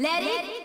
Let it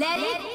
Let it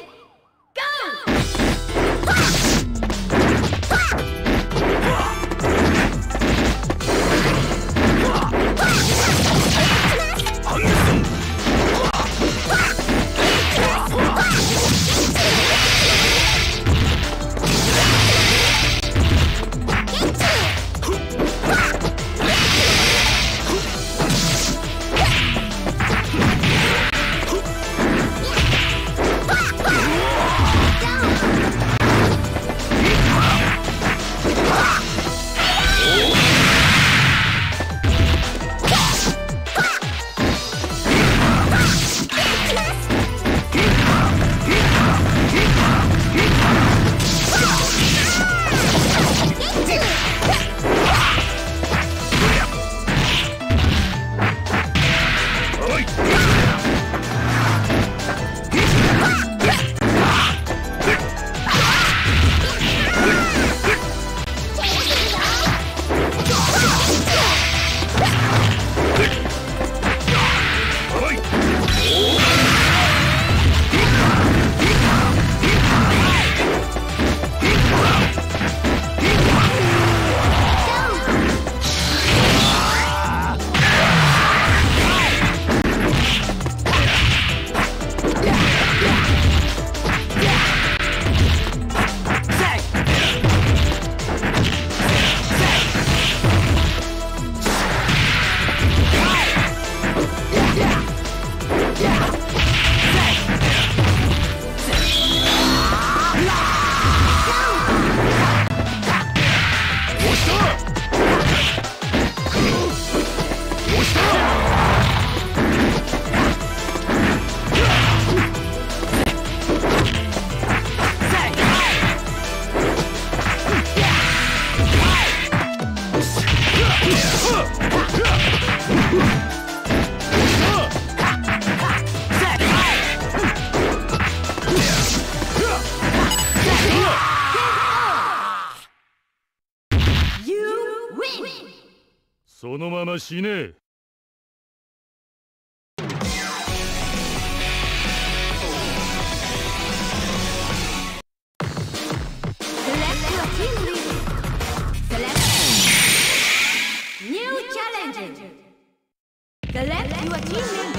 そのまま死ね Select your team leader. Select new challenger. Select your team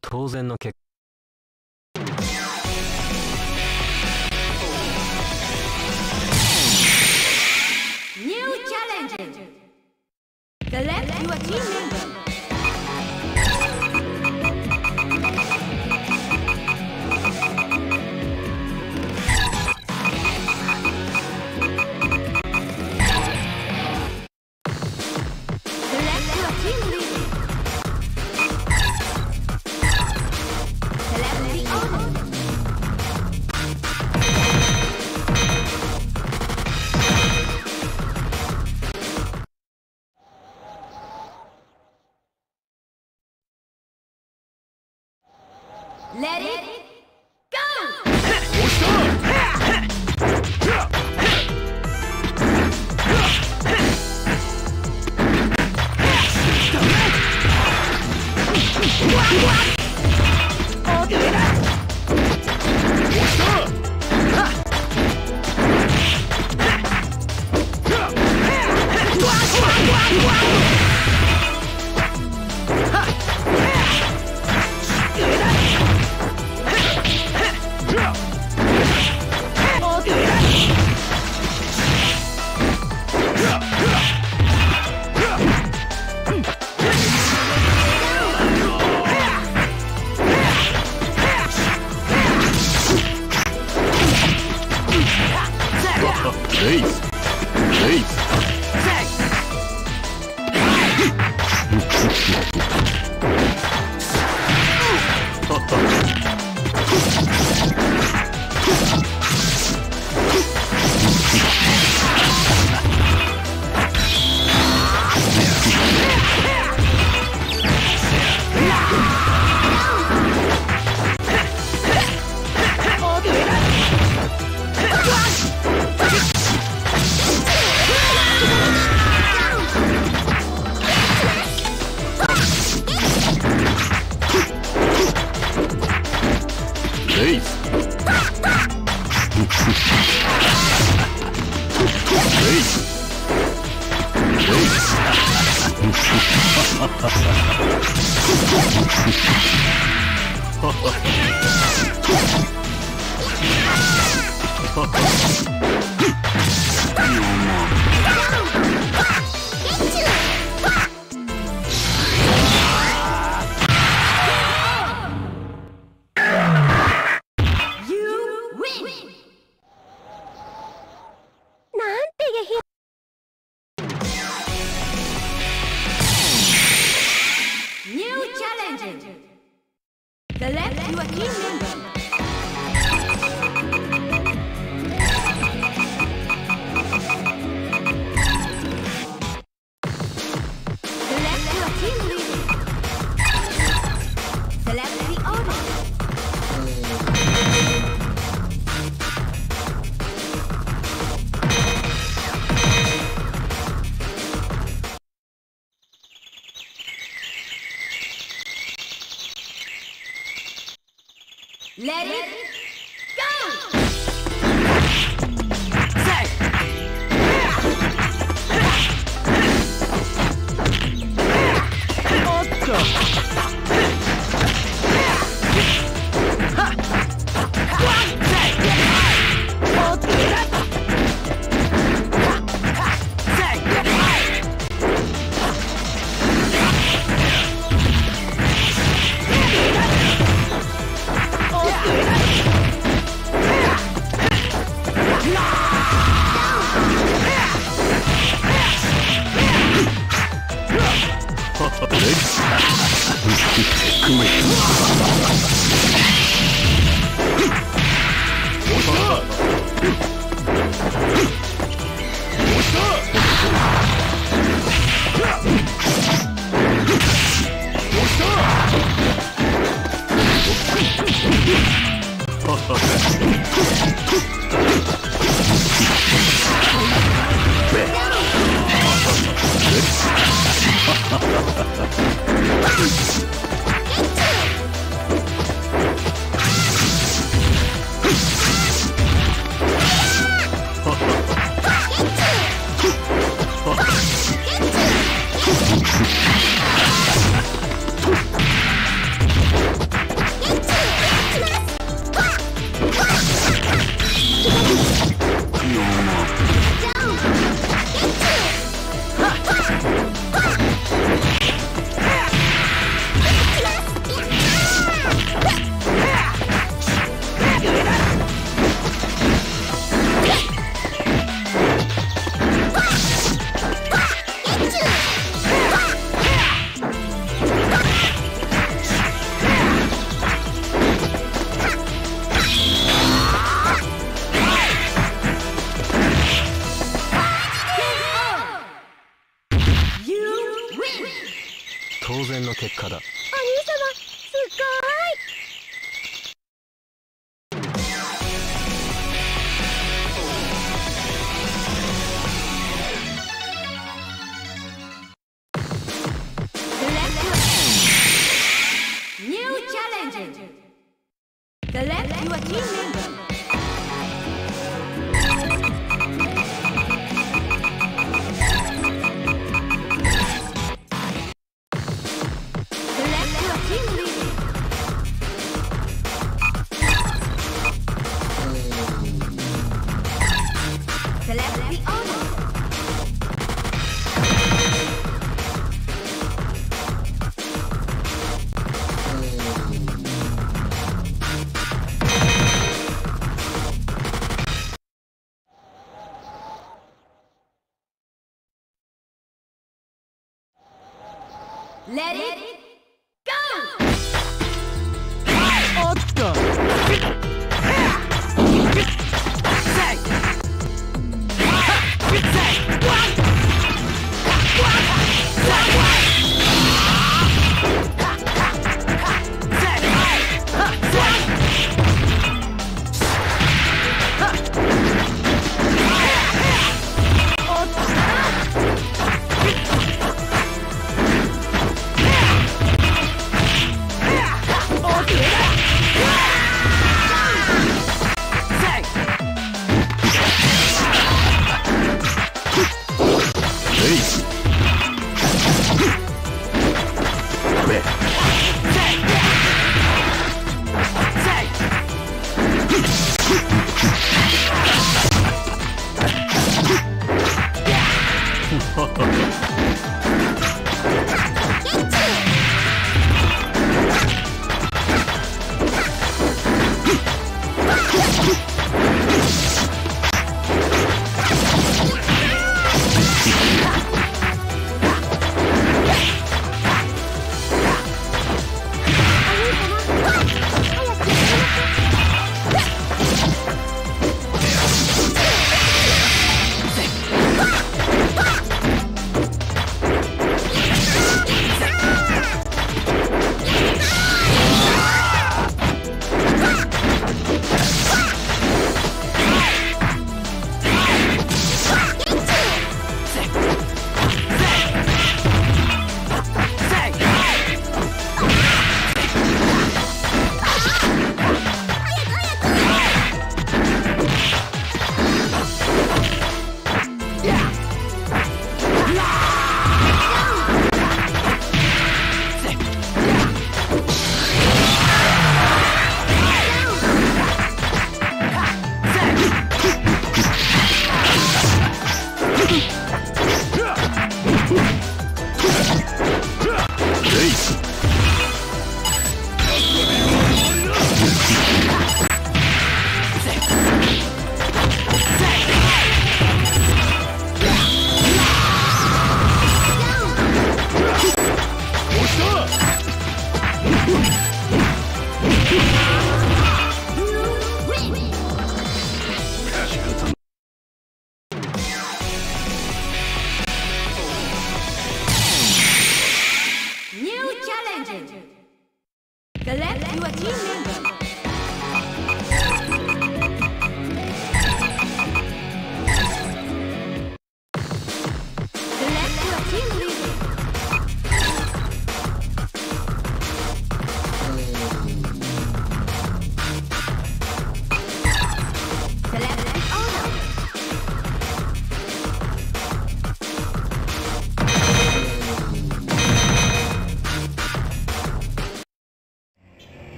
当然の結果。ニューチャレンジ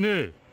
のま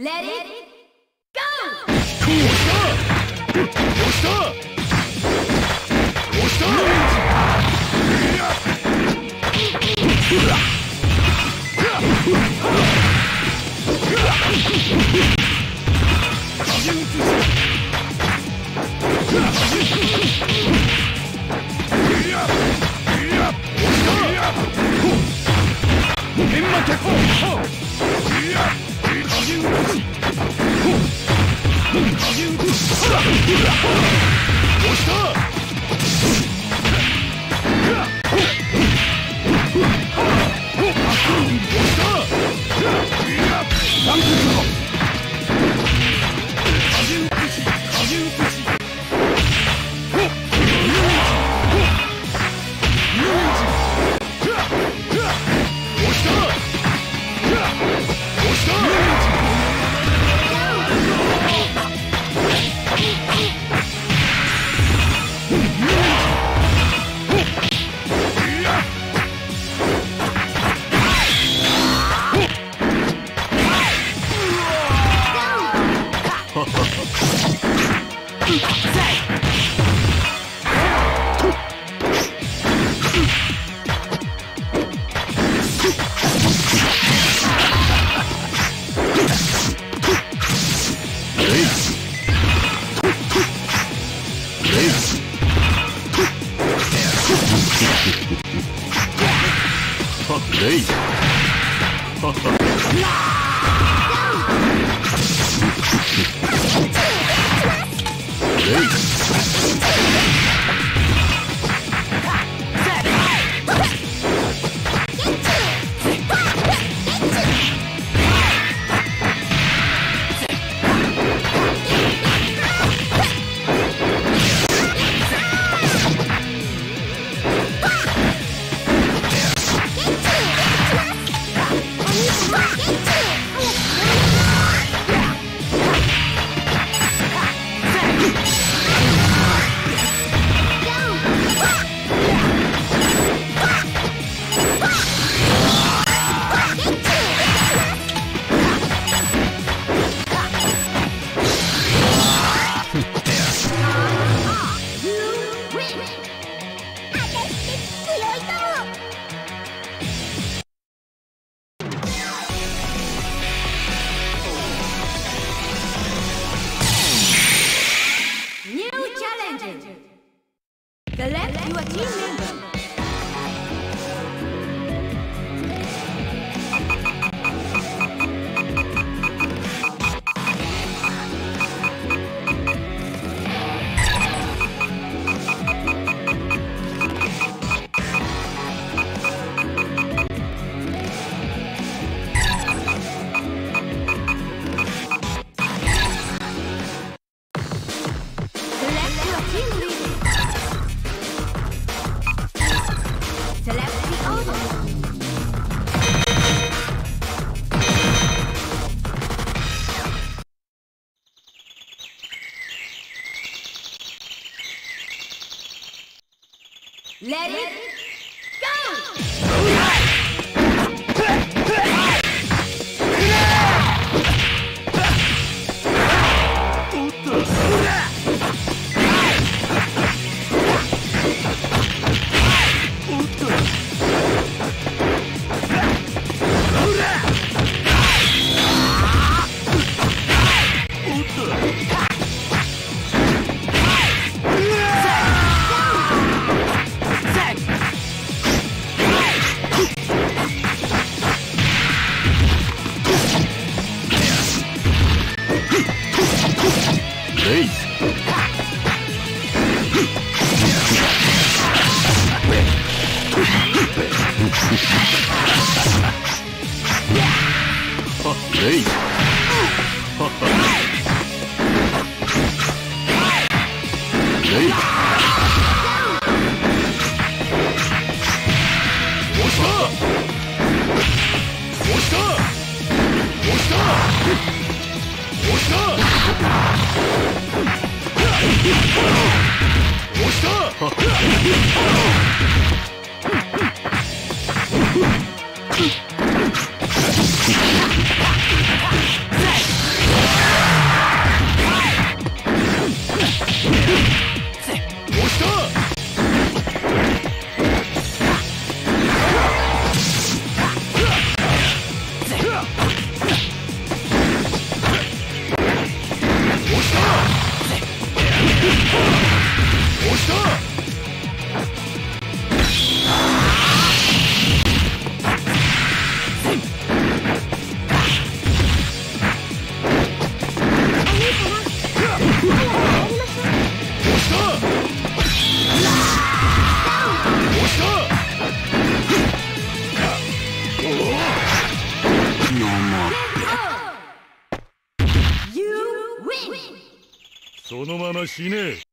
Let it レそのまま死ね。え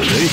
レ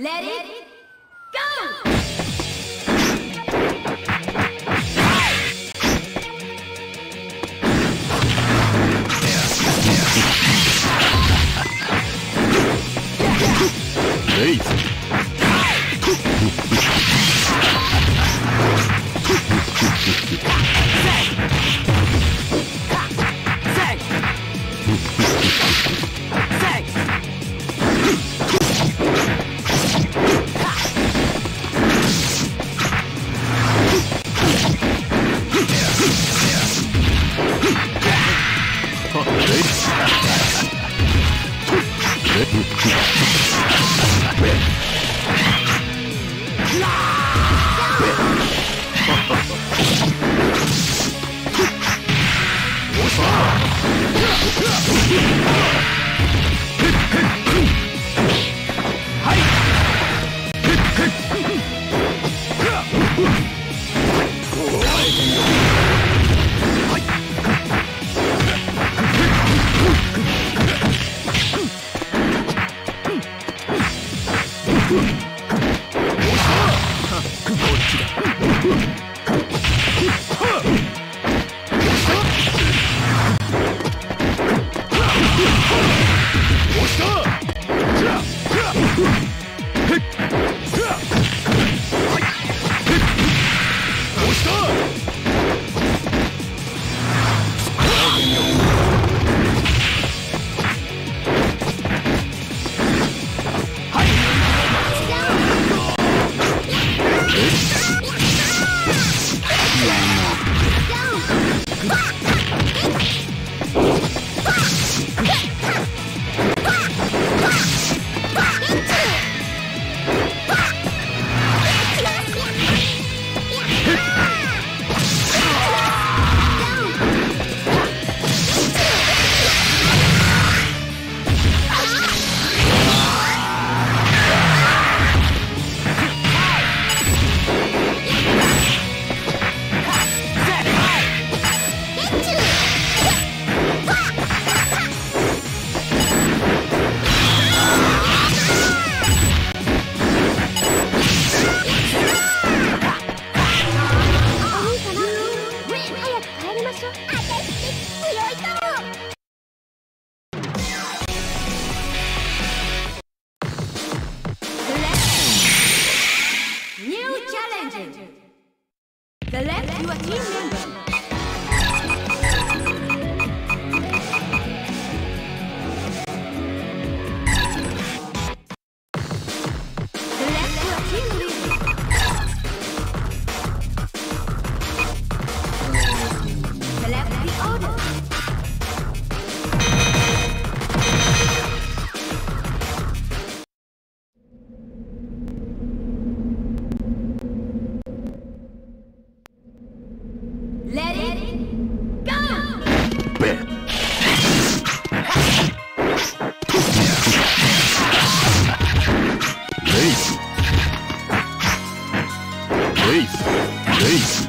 Let, it レイス。レイス。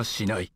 はしない。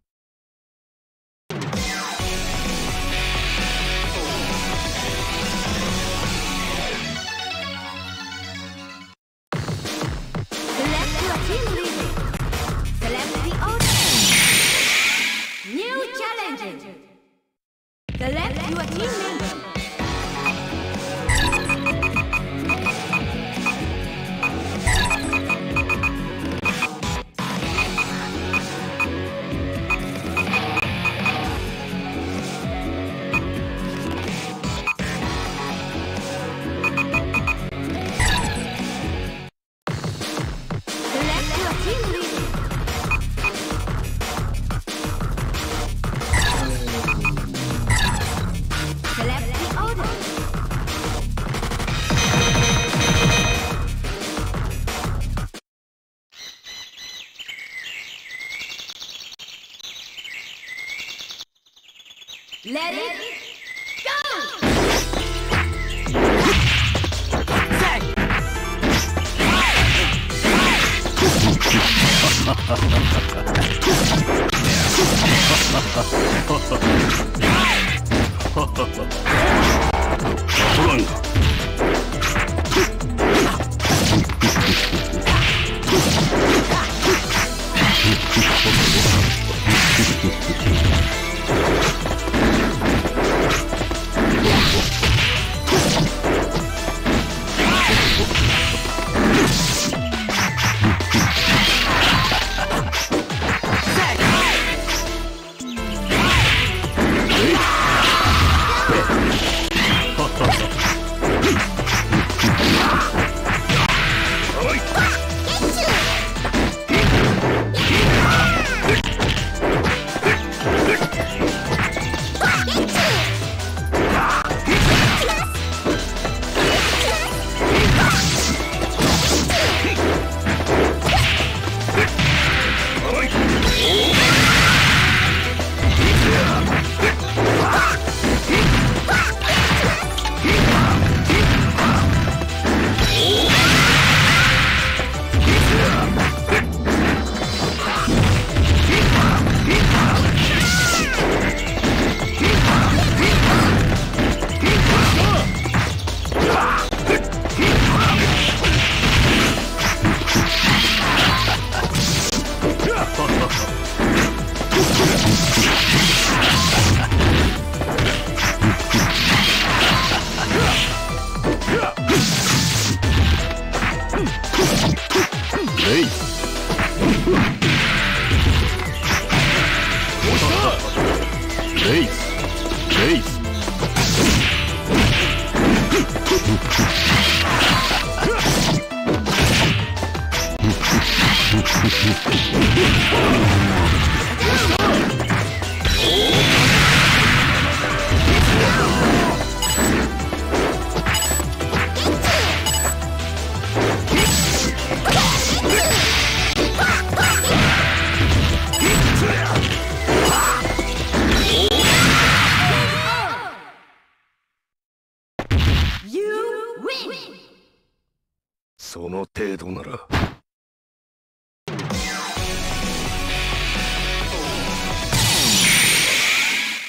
その程度なら。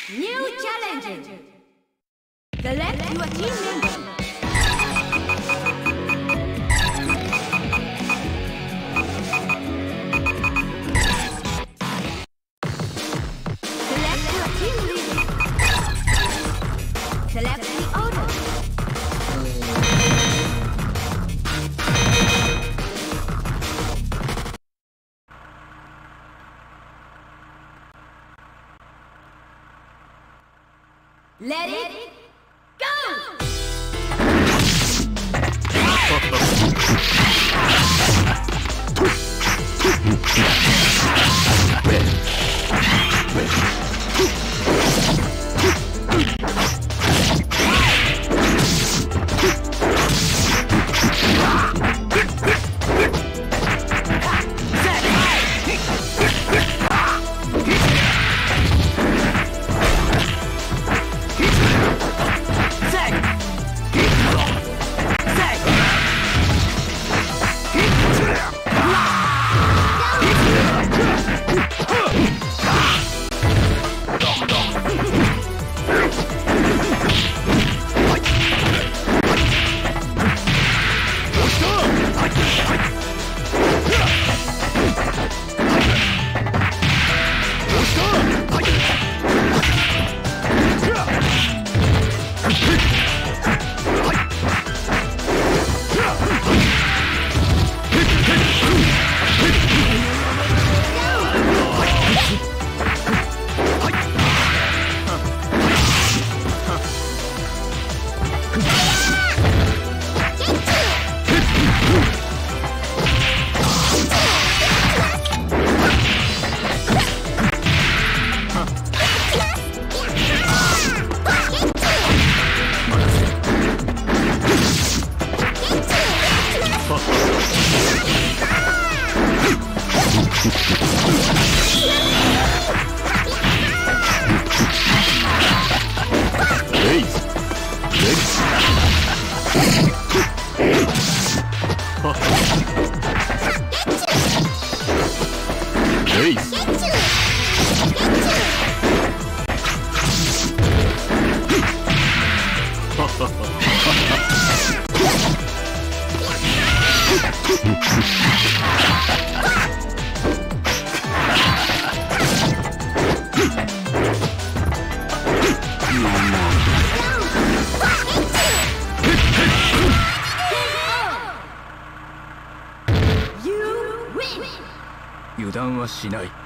New challenge! The left, your team member. Let it 油断はしない。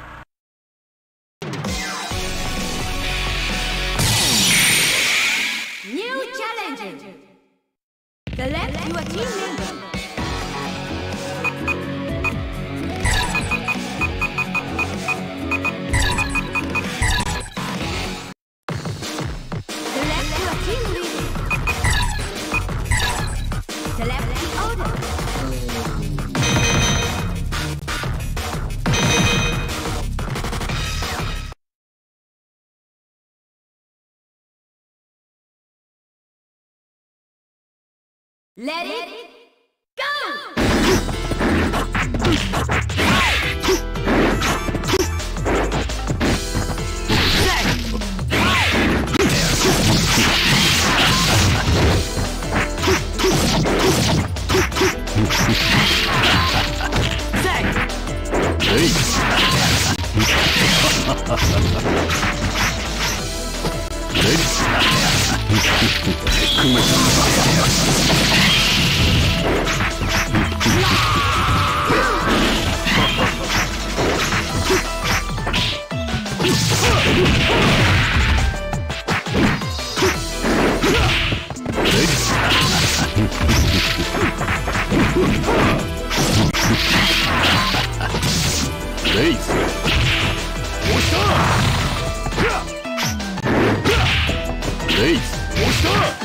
Let it go! レイズレイズレイズレ Go!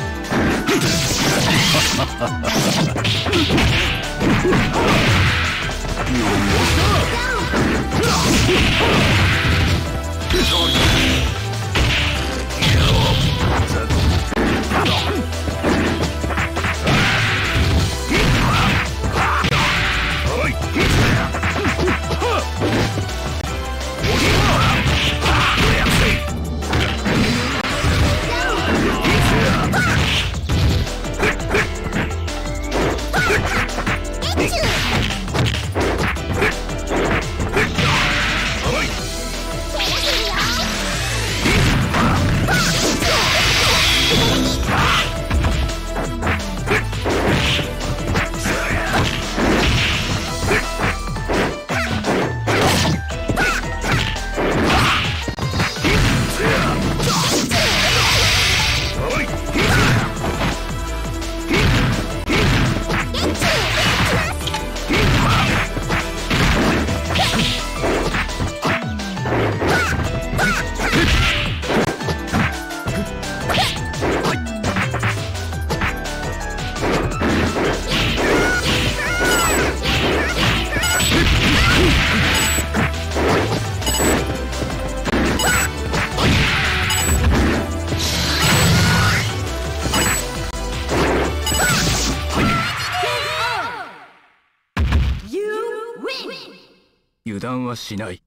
しない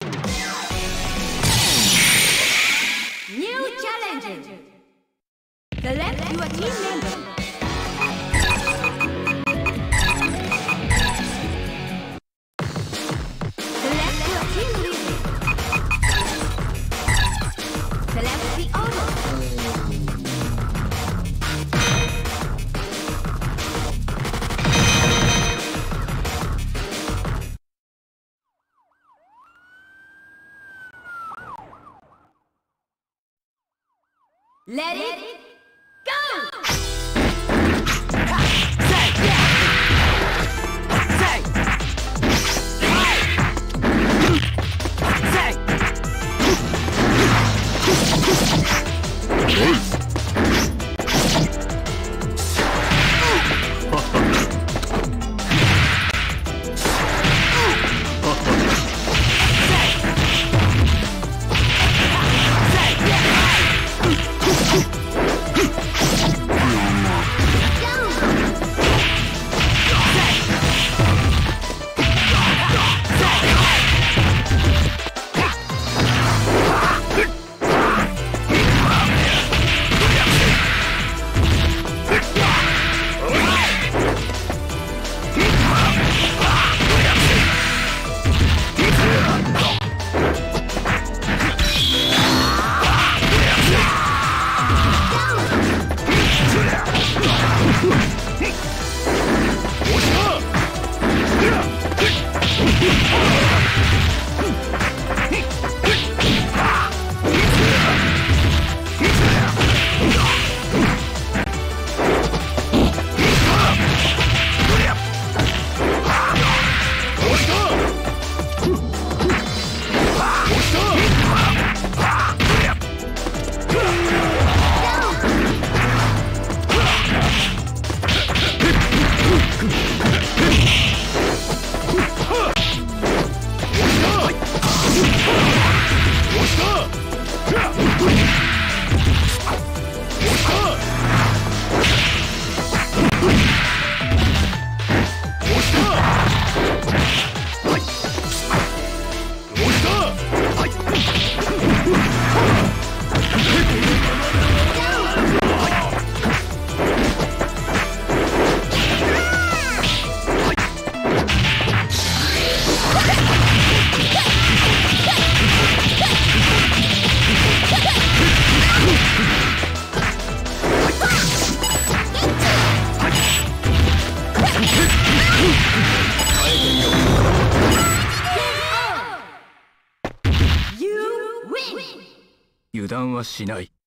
ニューチャレンジ Let it はしない。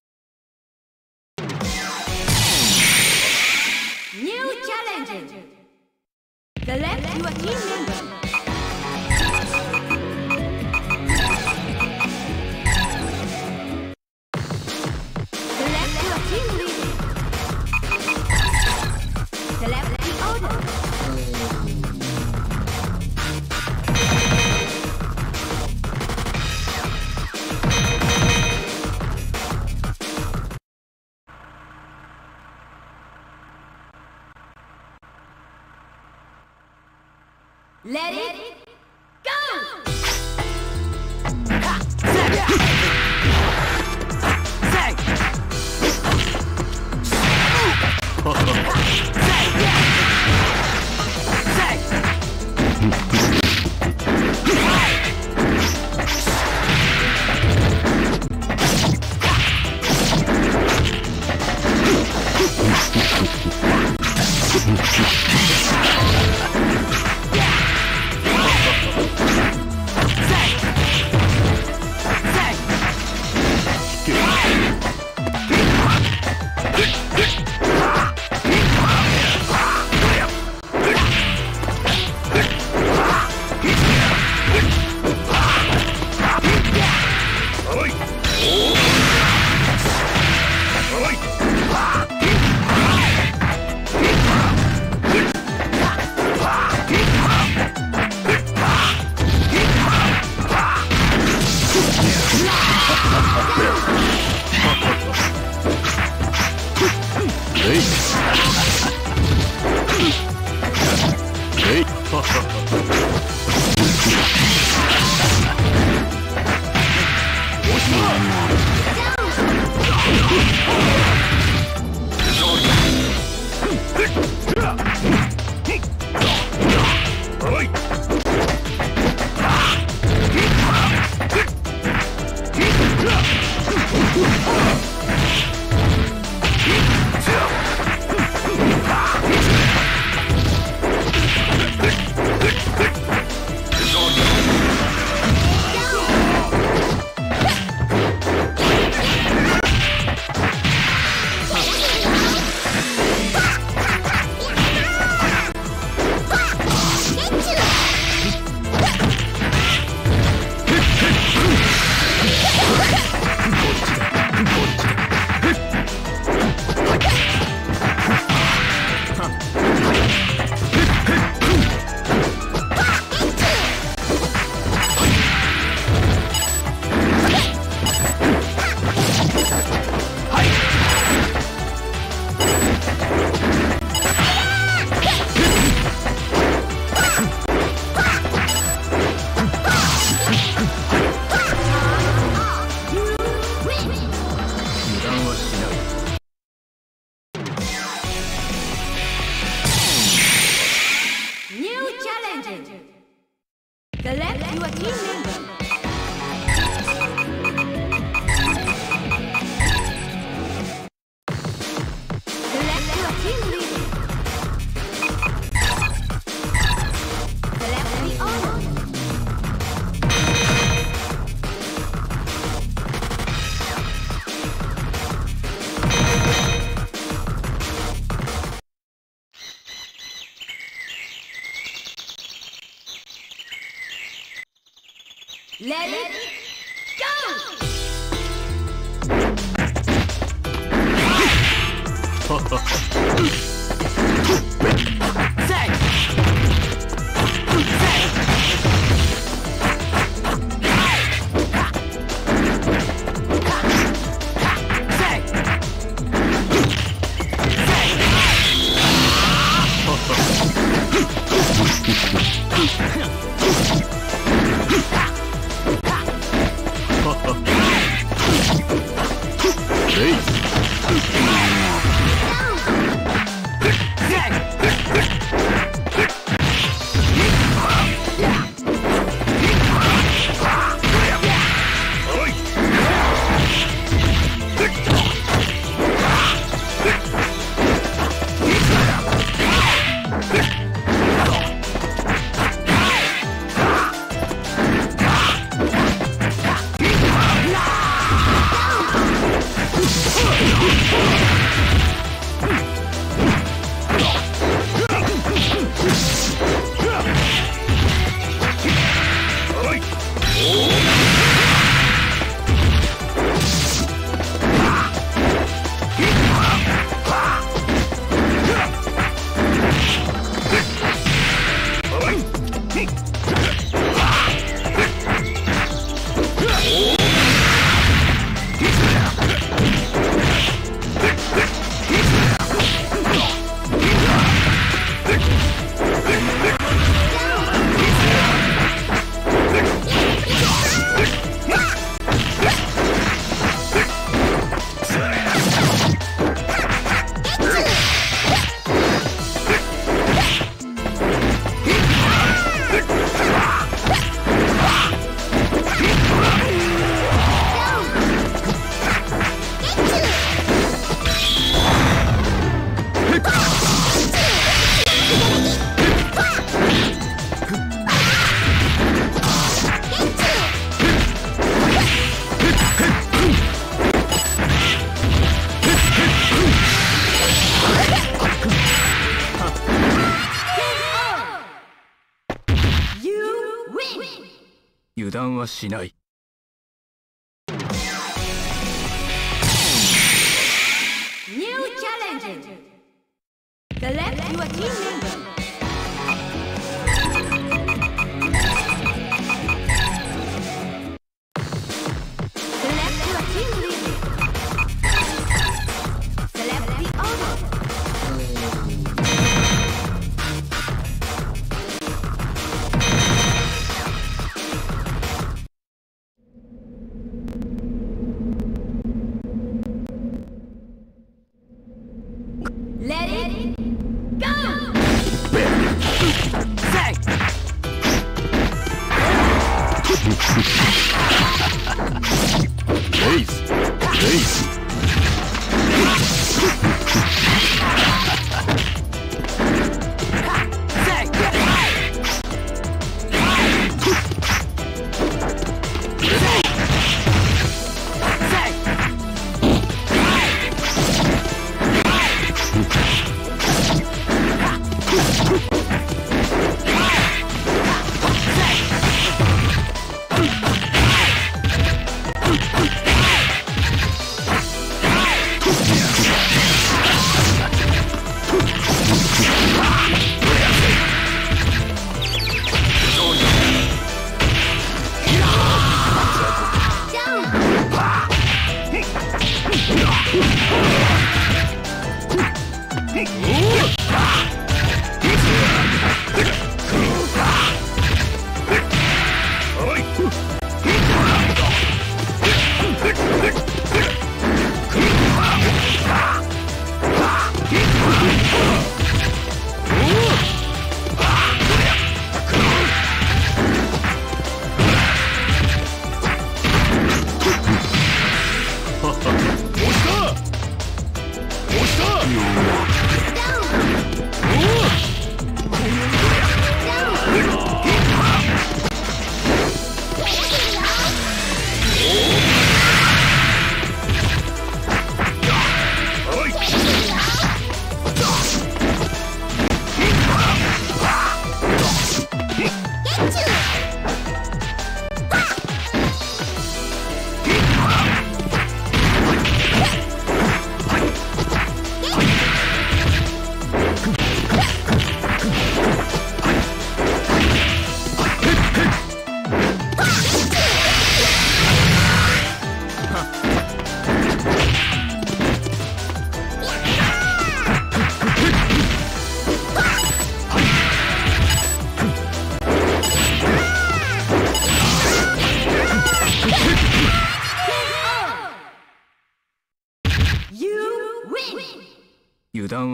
しない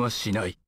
はしない。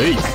Hey.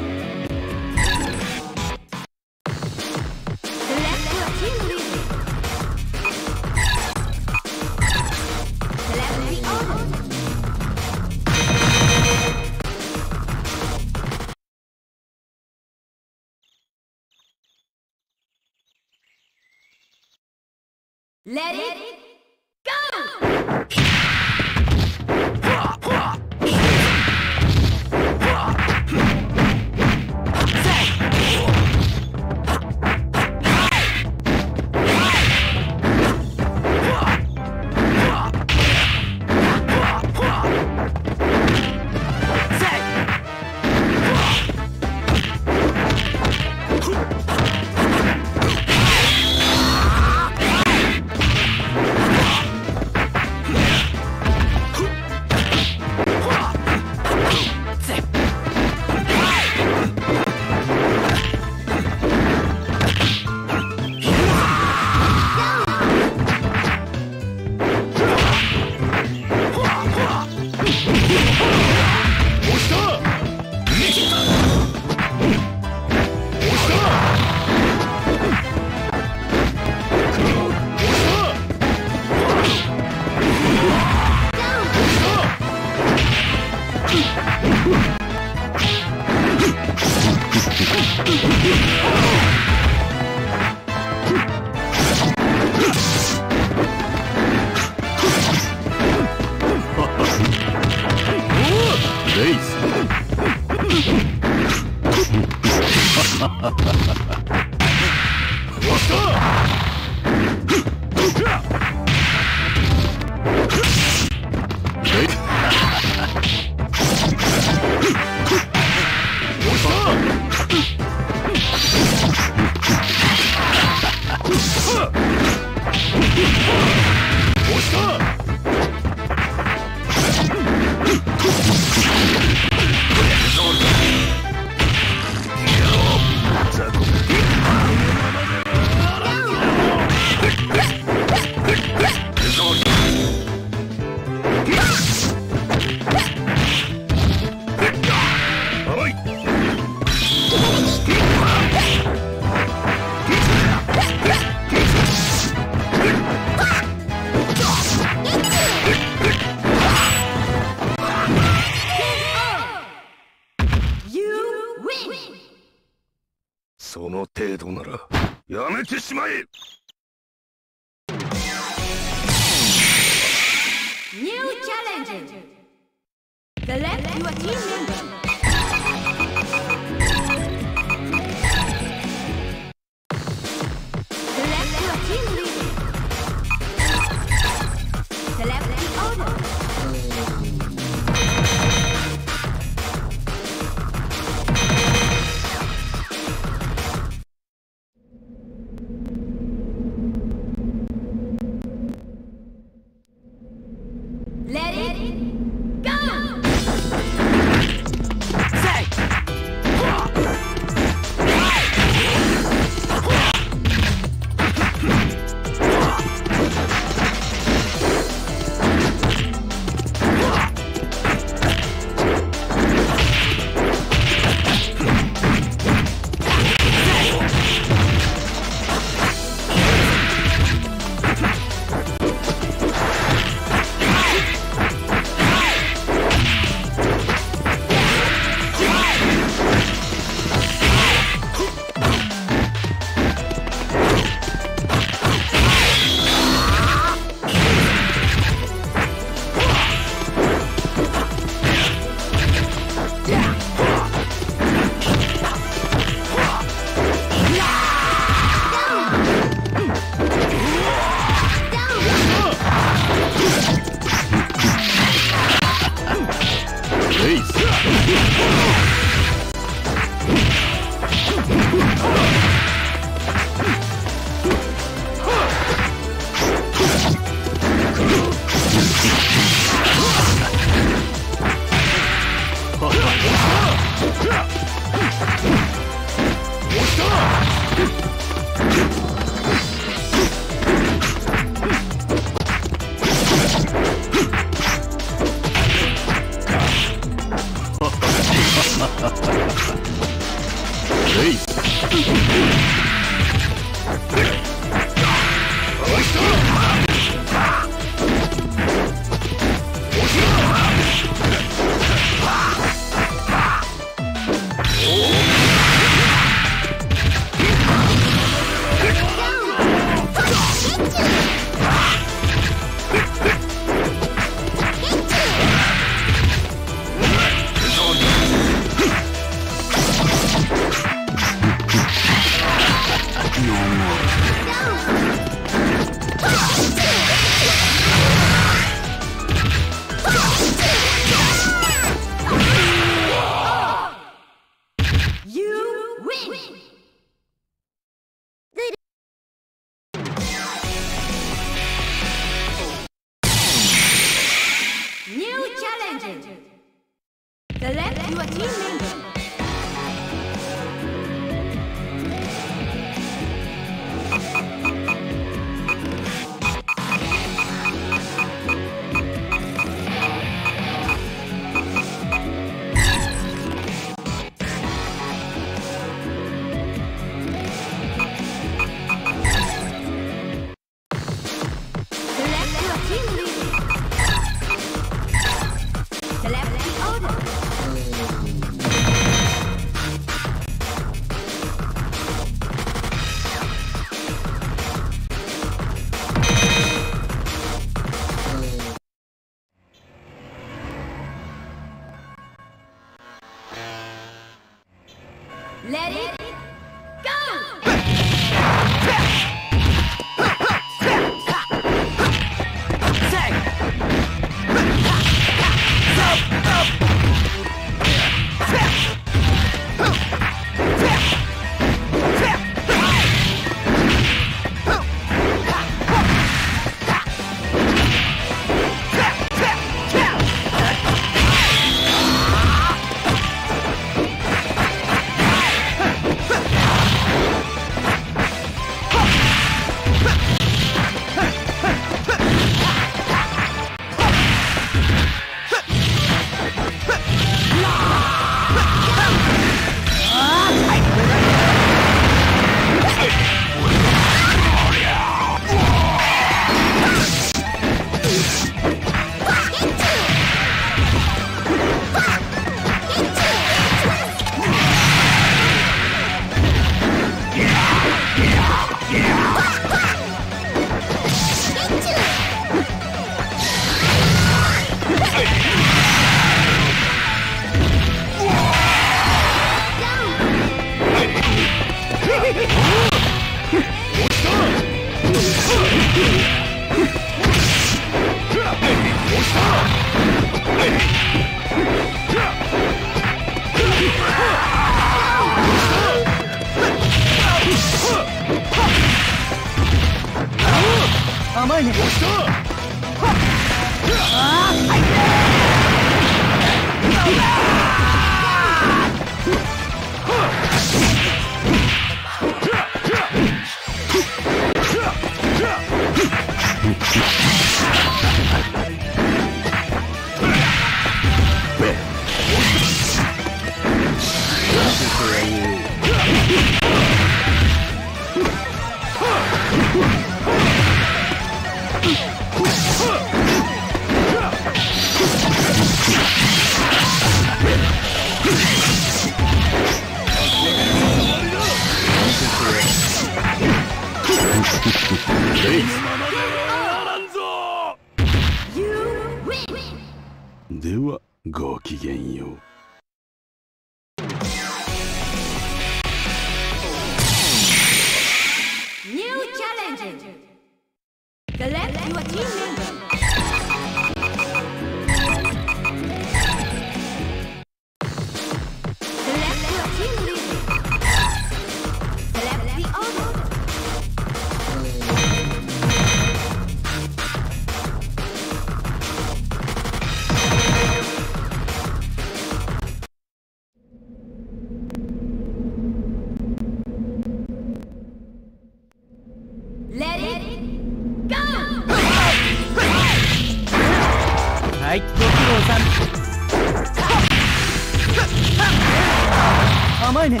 甘いね。